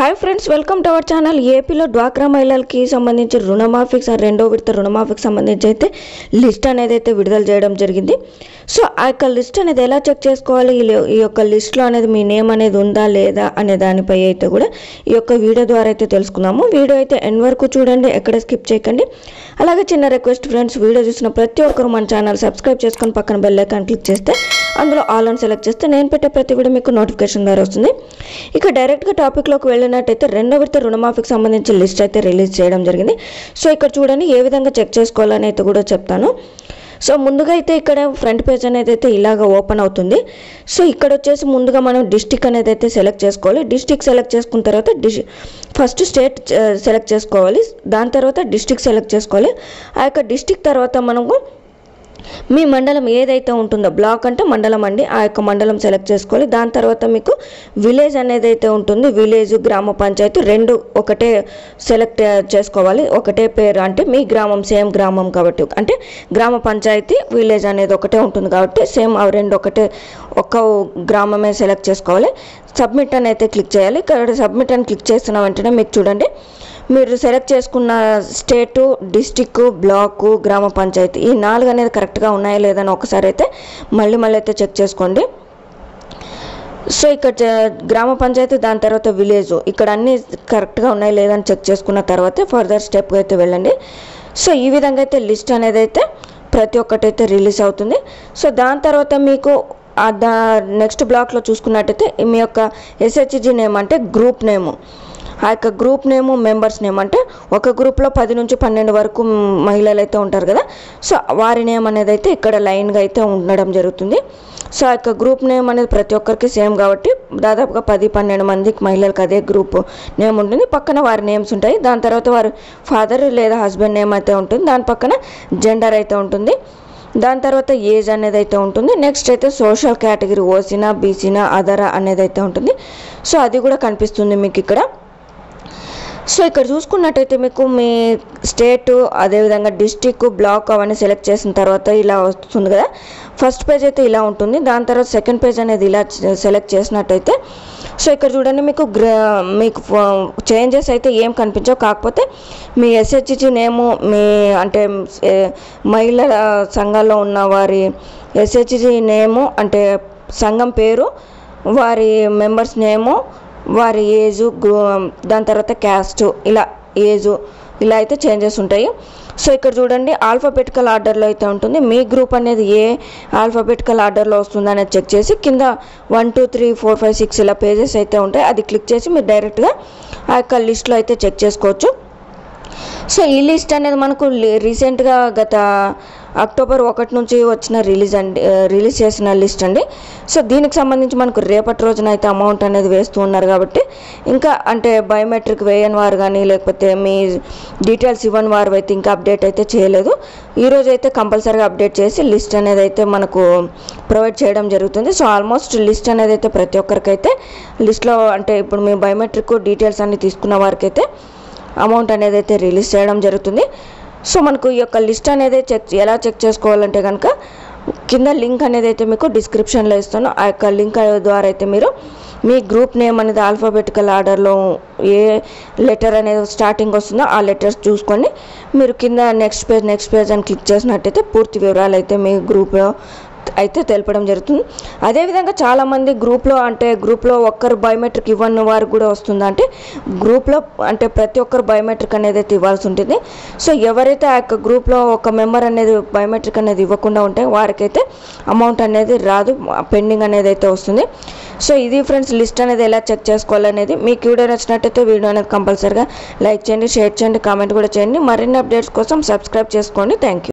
Hi friends welcome to our channel ఏపీలో డ్వాక్రా మహిళలకి సంబంధించి రుణమాఫీకి సార్ రెండో విడత రుణమాఫీకి సంబంధించి అయితే లిస్ట్ అనేది అయితే విడుదల చేయడం జరిగింది. సో ఆ యొక్క లిస్ట్ అనేది ఎలా చెక్ చేసుకోవాలి? ఈ లే- ఈ యొక్క లిస్ట్లో అనేది మీ నేమ్ అనేది ఉందా లేదా అనే దానిపై అయితే కూడా ఈ యొక్క వీడియో ద్వారా అయితే తెలుసుకుందాము. వీడియో అయితే ఎండ్ వరకు చూడండి ఎక్కడ స్కిప్ చేయకండి. అలాగే చిన్న రిక్వెస్ట్ ఫ్రెండ్స్ వీడియో చూసిన ప్రతి ఒక్కరు మన ఛానల్ సబ్స్క్రైబ్ చేసుకొని పక్కన బెల్ ఐకాన్ క్లిక్ చేస్తే అందులో ఆల్ అని సెలెక్ట్ చేస్తే నేను పెట్టే ప్రతి వీడియో మీకు నోటిఫికేషన్ ద్వారా వస్తుంది. ఇక డైరెక్ట్గా టాపిక్లోకి వెళ్ళినట్టయితే రెండో విడత రుణమాఫీకి సంబంధించి లిస్ట్ అయితే రిలీజ్ చేయడం జరిగింది. సో ఇక్కడ చూడండి ఏ విధంగా చెక్ చేసుకోవాలని అయితే కూడా చెప్తాను. సో ముందుగా అయితే ఇక్కడ ఫ్రంట్ పేజ్ అనేది అయితే ఇలాగ ఓపెన్ అవుతుంది. సో ఇక్కడ వచ్చేసి ముందుగా మనం డిస్టిక్ అనేది అయితే సెలెక్ట్ చేసుకోవాలి. డిస్టిక్ సెలెక్ట్ చేసుకున్న తర్వాత డిస్ ఫస్ట్ స్టేట్ సెలెక్ట్ చేసుకోవాలి. దాని తర్వాత డిస్టిక్ సెలెక్ట్ చేసుకోవాలి. ఆ యొక్క డిస్టిక్ తర్వాత మనము మీ మండలం ఏదైతే ఉంటుందో బ్లాక్ అంటే మండలం అండి ఆ యొక్క మండలం సెలెక్ట్ చేసుకోవాలి. దాని తర్వాత మీకు విలేజ్ అనేది అయితే ఉంటుంది. విలేజ్ గ్రామ పంచాయతీ రెండు ఒకటే సెలెక్ట్ చేసుకోవాలి. ఒకటే పేరు అంటే మీ గ్రామం సేమ్ గ్రామం కాబట్టి. అంటే గ్రామ పంచాయతీ విలేజ్ అనేది ఒకటే ఉంటుంది కాబట్టి సేమ్ అవి రెండు ఒకటే ఒక్క గ్రామమే సెలెక్ట్ చేసుకోవాలి. సబ్మిట్ అని అయితే క్లిక్ చేయాలి. ఇక్కడ సబ్మిట్ అని క్లిక్ చేస్తున్న వెంటనే మీకు చూడండి. మీరు సెలెక్ట్ చేసుకున్న స్టేటు డిస్టిక్ బ్లాకు గ్రామ పంచాయతీ ఈ నాలుగు అనేది కరెక్ట్గా ఉన్నాయా లేదని ఒకసారి అయితే మళ్ళీ మళ్ళీ అయితే చెక్ చేసుకోండి. సో ఇక్కడ గ్రామ పంచాయతీ దాని తర్వాత విలేజ్ ఇక్కడ అన్నీ కరెక్ట్గా ఉన్నాయి లేదని చెక్ చేసుకున్న తర్వాత ఫర్దర్ స్టెప్ అయితే వెళ్ళండి. సో ఈ విధంగా అయితే లిస్ట్ అనేది అయితే ప్రతి ఒక్కటి అయితే రిలీజ్ అవుతుంది. సో దాని తర్వాత మీకు దా నెక్స్ట్ బ్లాక్లో చూసుకున్నట్టయితే మీ యొక్క ఎస్హెచ్జి నేమ్ అంటే గ్రూప్ నేము ఆ యొక్క గ్రూప్ నేము మెంబర్స్ నేమ్ అంటే ఒక గ్రూప్లో పది నుంచి పన్నెండు వరకు మహిళలు అయితే ఉంటారు కదా. సో వారి నేమ్ అనేది అయితే ఇక్కడ లైన్గా అయితే ఉండడం జరుగుతుంది. సో ఆ యొక్క గ్రూప్ నేమ్ అనేది ప్రతి ఒక్కరికి సేమ్ కాబట్టి దాదాపుగా పది పన్నెండు మందికి మహిళలకు అదే గ్రూప్ నేమ్ ఉంటుంది. పక్కన వారి నేమ్స్ ఉంటాయి. దాని తర్వాత వారి ఫాదర్ లేదా హస్బెండ్ నేమ్ అయితే ఉంటుంది. దాని పక్కన జెండర్ అయితే ఉంటుంది. దాని తర్వాత ఏజ్ అనేది అయితే ఉంటుంది. నెక్స్ట్ అయితే సోషల్ కేటగిరీ ఓసీనా బీసీనా అదరా అనేది అయితే ఉంటుంది. సో అది కూడా కనిపిస్తుంది మీకు ఇక్కడ. సో ఇక్కడ చూసుకున్నట్టయితే మీకు మీ స్టేటు అదేవిధంగా డిస్టిక్ బ్లాక్ అవన్నీ సెలెక్ట్ చేసిన తర్వాత ఇలా వస్తుంది కదా. ఫస్ట్ పేజ్ అయితే ఇలా ఉంటుంది. దాని తర్వాత సెకండ్ పేజ్ అనేది ఇలా సెలెక్ట్ చేసినట్టయితే సో ఇక్కడ చూడండి మీకు మీకు చేంజెస్ అయితే ఏం కనిపించవు. కాకపోతే మీ ఎస్హెచ్జి నేము మీ అంటే మహిళల సంఘాల్లో ఉన్న వారి ఎస్హెచ్జి నేము అంటే సంఘం పేరు వారి మెంబర్స్ నేము వారి ఏజు దాని తర్వాత క్యాస్ట్ ఇలా ఏజు ఇలా అయితే చేంజెస్ ఉంటాయి. సో ఇక్కడ చూడండి ఆల్ఫాబెటికల్ ఆర్డర్లో అయితే ఉంటుంది. మీ గ్రూప్ అనేది ఏ ఆల్ఫాబెటికల్ ఆర్డర్లో వస్తుంది అనేది చెక్ చేసి కింద one two three four five six ఇలా పేజెస్ అయితే ఉంటాయి. అది క్లిక్ చేసి మీరు డైరెక్ట్గా ఆ యొక్క లిస్ట్లో అయితే చెక్ చేసుకోవచ్చు. సో ఈ లిస్ట్ అనేది మనకు రీసెంట్గా గత అక్టోబర్ ఒకటి నుంచి వచ్చిన రిలీజ్ అండి రిలీజ్ చేసిన లిస్ట్ అండి. సో దీనికి సంబంధించి మనకు రేపటి రోజున అయితే అమౌంట్ అనేది వేస్తూ ఉన్నారు కాబట్టి ఇంకా అంటే బయోమెట్రిక్ వేయని వారు కానీ లేకపోతే మీ డీటెయిల్స్ ఇవ్వని వారు అయితే ఇంకా అప్డేట్ అయితే చేయలేదు. ఈరోజు అయితే కంపల్సరీగా అప్డేట్ చేసి లిస్ట్ అనేది అయితే మనకు ప్రొవైడ్ చేయడం జరుగుతుంది. సో ఆల్మోస్ట్ లిస్ట్ అనేది అయితే ప్రతి ఒక్కరికైతే లిస్ట్లో అంటే ఇప్పుడు మీ బయోమెట్రిక్ డీటెయిల్స్ అన్ని తీసుకున్న వారికైతే అమౌంట్ అనేది అయితే రిలీజ్ చేయడం జరుగుతుంది. సో మనకు ఈ యొక్క లిస్ట్ అనేది చెక్ ఎలా చెక్ చేసుకోవాలంటే కనుక కింద లింక్ అనేది అయితే మీకు డిస్క్రిప్షన్లో ఇస్తాను. ఆ యొక్క లింక్ ద్వారా అయితే మీరు మీ గ్రూప్ నేమ్ అనేది ఆల్ఫాబెటికల్ ఆర్డర్లో ఏ లెటర్ అనేది స్టార్టింగ్ వస్తుందో ఆ లెటర్స్ చూసుకొని మీరు కింద నెక్స్ట్ పేజ్ నెక్స్ట్ పేజ్ అని క్లిక్ చేసినట్టయితే పూర్తి వివరాలు అయితే మీ గ్రూప్లో అయితే తెలపడం జరుగుతుంది. అదేవిధంగా చాలామంది గ్రూప్లో అంటే గ్రూప్లో ఒక్కరు బయోమెట్రిక్ ఇవ్వని వారు కూడా వస్తుంది అంటే గ్రూప్లో అంటే ప్రతి ఒక్కరు బయోమెట్రిక్ అనేది అయితే ఇవ్వాల్సి ఉంటుంది. సో ఎవరైతే ఆ యొక్క గ్రూప్లో ఒక మెంబర్ అనేది బయోమెట్రిక్ అనేది ఇవ్వకుండా ఉంటే వారికైతే అమౌంట్ అనేది రాదు పెండింగ్ అనేది అయితే వస్తుంది. సో ఇది ఫ్రెండ్స్ లిస్ట్ అనేది ఎలా చెక్ చేసుకోవాలనేది. మీకు వీడియో నచ్చినట్టయితే వీడియో అనేది కంపల్సరీగా లైక్ చేయండి షేర్ చేయండి కామెంట్ కూడా చేయండి. మరిన్ని అప్డేట్స్ కోసం సబ్స్క్రైబ్ చేసుకోండి. Thank you